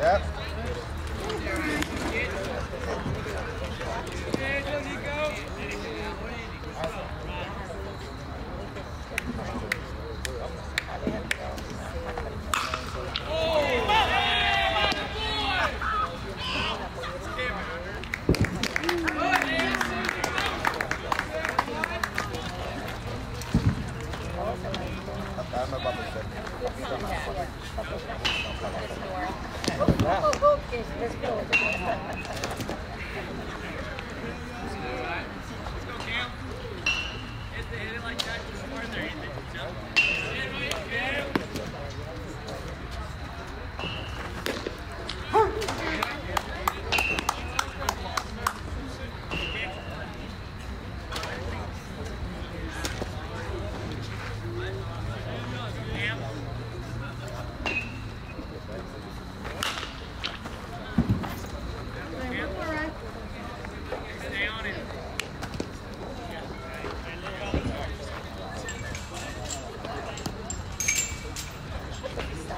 Yep.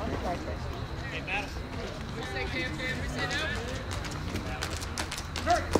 Hey, Madison. We say Hampton, we say no. Kirk.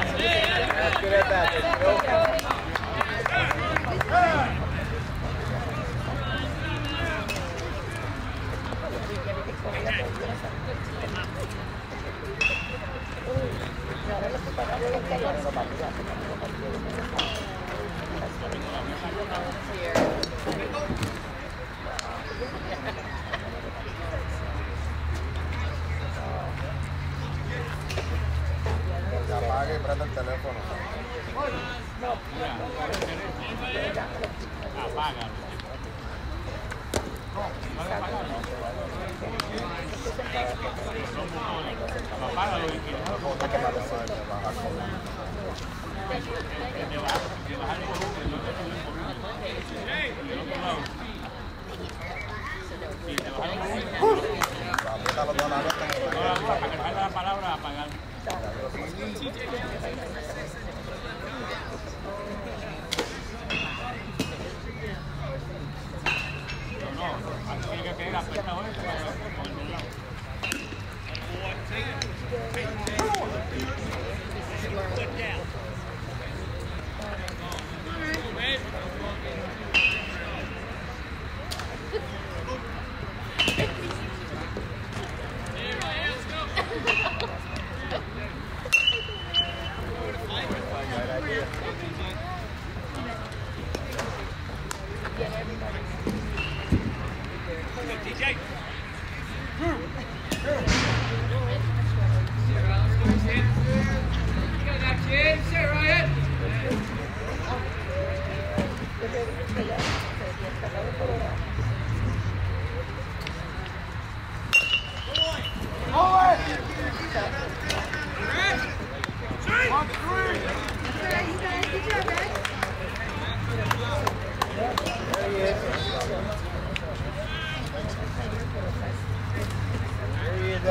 Para la palabra apagar.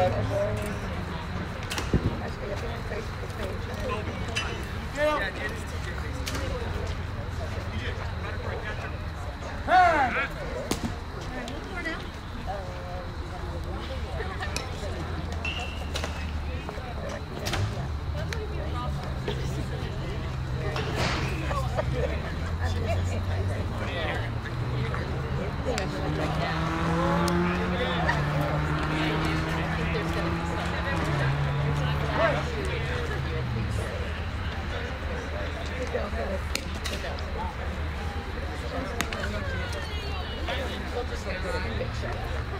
There he is,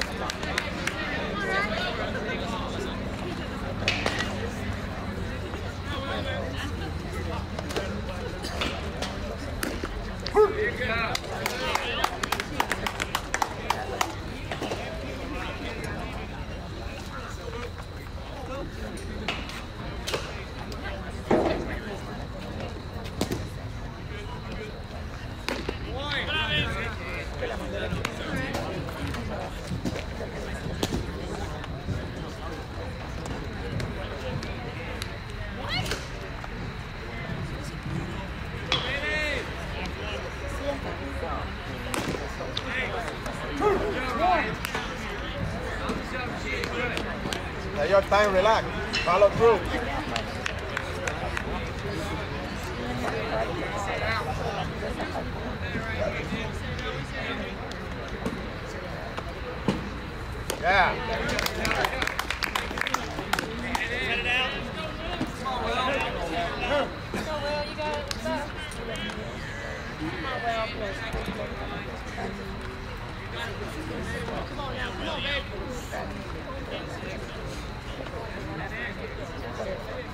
Take your time, relax. Follow through. Yeah. Come on now, come on, babe. Thank you.